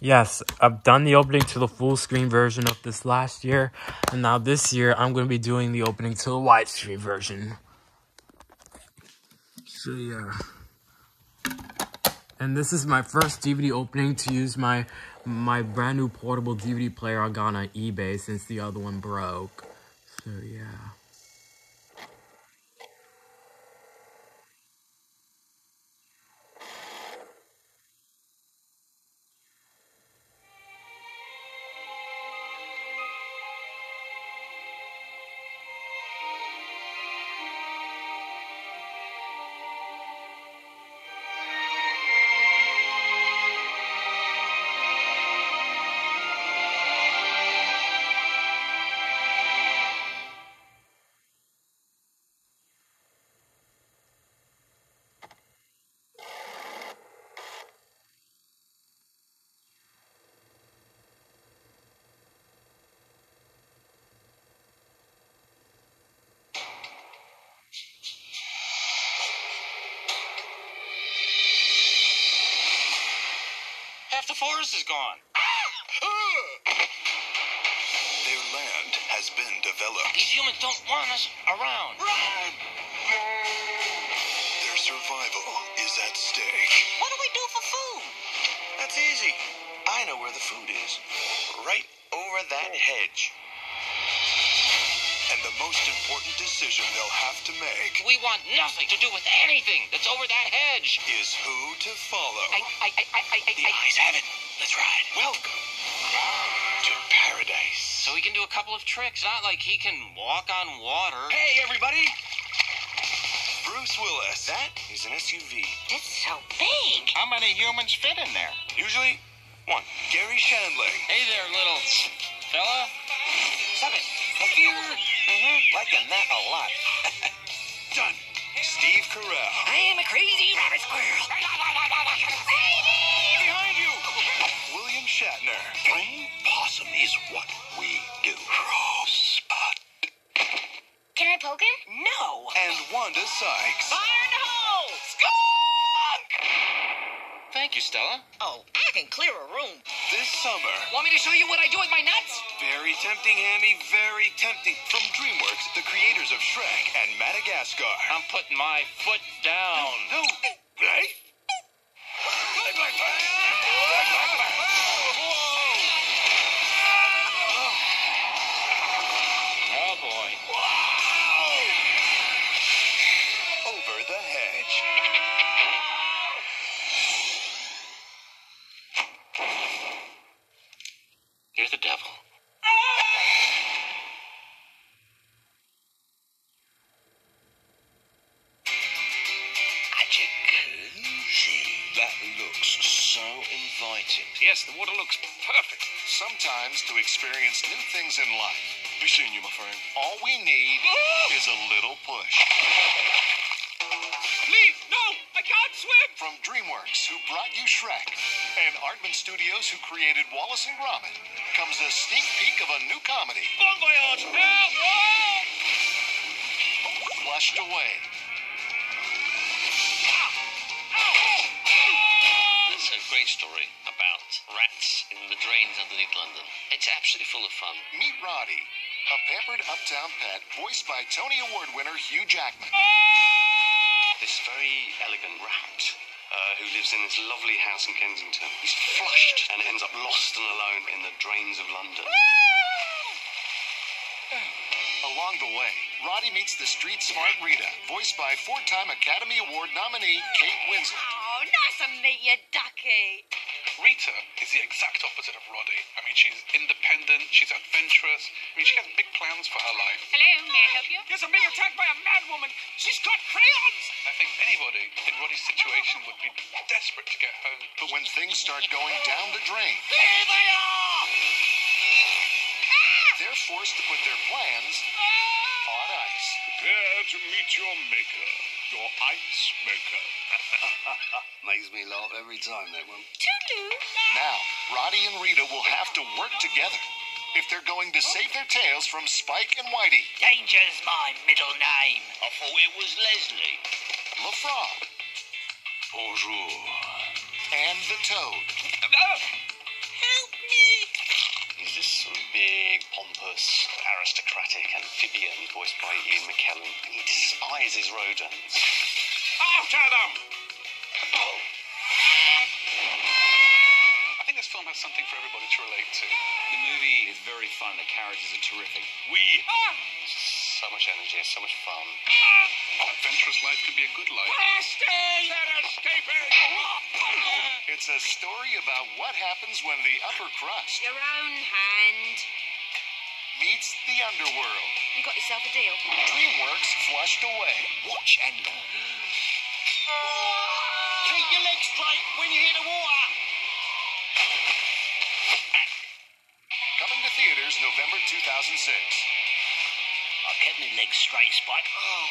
Yes, I've done the opening to the full screen version of this last year, and now this year I'm going to be doing the opening to the widescreen version. So yeah. And this is my first DVD opening to use my my brand new portable DVD player I got on eBay since the other one broke. So yeah. Forest is gone. Their land has been developed. These humans don't want us around. Their survival is at stake. What do we do for food? That's easy. I know where the food is. Right over that hedge. And the most important decision they'll have to make We want nothing to do with anything that's over that hedge. is who to follow. I, I, I, I, I, The I, eyes have it. Let's ride. Welcome to paradise. So he can do a couple of tricks. Not like he can walk on water. Hey, everybody. Bruce Willis. That is an SUV. It's so big. How many humans fit in there? Usually, one. Garry Shandling. Hey there, little fella. Stop it. Come here. Mm-hmm. Liking that a lot. Done. Steve Carell. I am a crazy rabbit squirrel. Behind you. William Shatner. Playing possum is what we do. Rosebud. Can I poke him? No. And Wanda Sykes. Barnhole! Thank you, Stella. Oh, I can clear a room. This summer. Want me to show you what I do with my nuts? Very tempting, Hammy. Very tempting. From DreamWorks, the creators of Shrek and Madagascar. I'm putting my foot down. No. Hey. Bye, looks so inviting. Yes, the water looks perfect. Sometimes to experience new things in life, be seeing you, my friend. All we need is a little push. Please, no! I can't swim! From DreamWorks, who brought you Shrek, and Aardman Studios, who created Wallace and Gromit, comes a sneak peek of a new comedy, Bon voyage! Help! Flushed Away. Great story about rats in the drains underneath London. It's absolutely full of fun. Meet Roddy, a pampered uptown pet voiced by Tony Award winner Hugh Jackman. This very elegant rat uh, who lives in this lovely house in Kensington. He's flushed and ends up lost and alone in the drains of London. Along the way, Roddy meets the street smart Rita, voiced by four-time Academy Award nominee Kate Winslet. Nice to meet you, Ducky. Rita is the exact opposite of Roddy. I mean, she's independent, she's adventurous. I mean, she has big plans for her life. Hello, may I help you? Yes, I'm being attacked by a mad woman. She's got crayons! I think anybody in Roddy's situation would be desperate to get home. But when things start going down the drain, Here they are! they're forced to put their plans on ice. Prepare to meet your maker, your ice maker. Makes me laugh every time, that one. Toodaloo. Now, Roddy and Rita will have to work together if they're going to save their tails from Spike and Whitey, Danger's my middle name. I thought it was Leslie. the frog, Bonjour. and the toad. Big, pompous, aristocratic amphibian voiced by Ian McKellen. He despises rodents. After them! I think this film has something for everybody to relate to. The movie is very fun. The characters are terrific. We so much energy, so much fun. Adventurous life can be a good life. It's a story about what happens when the upper crust Your own hand. meets the underworld. You got yourself a deal. DreamWorks flushed away. Watch and learn. Keep your legs straight when you hit the water. Coming to theaters November 2006. I kept my legs straight, Spike. Oh,